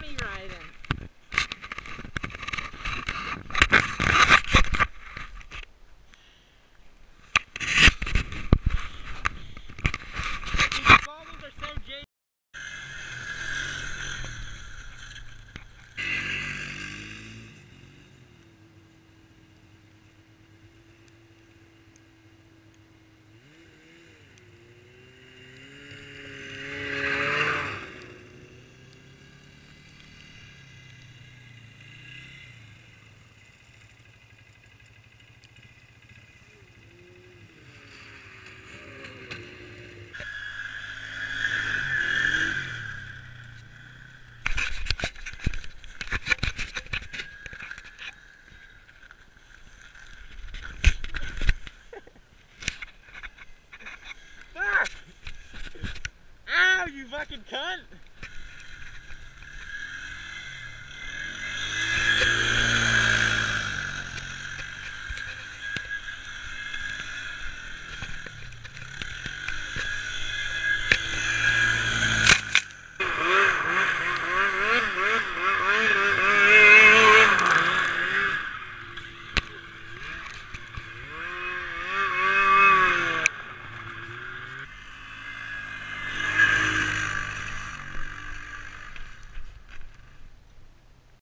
pony riding. Fucking cunt!